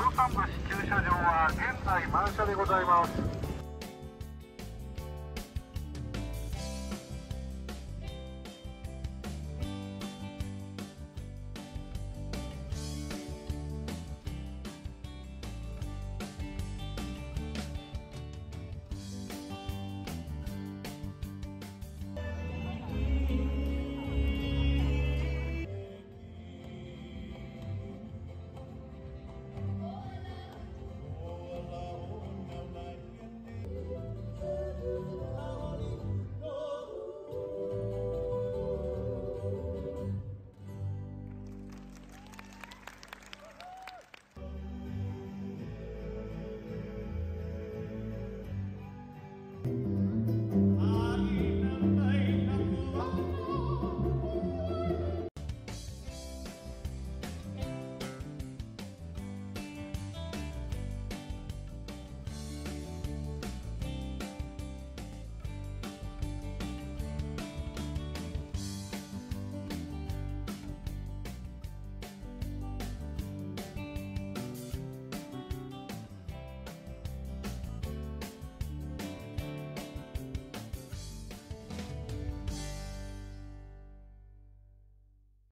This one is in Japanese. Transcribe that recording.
13橋駐車場は現在満車でございます。